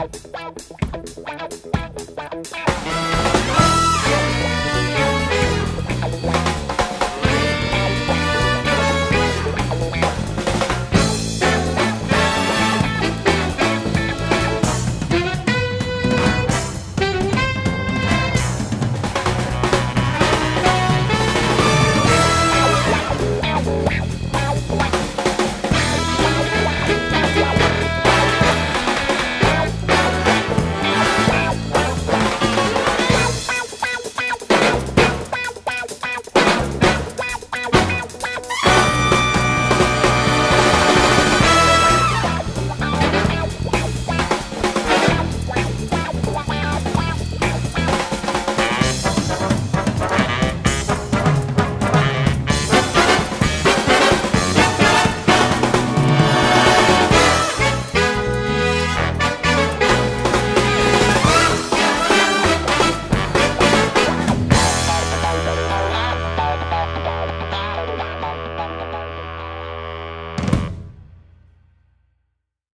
Wow, wow, wow, wow.